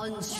Unsure.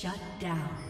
Shut down.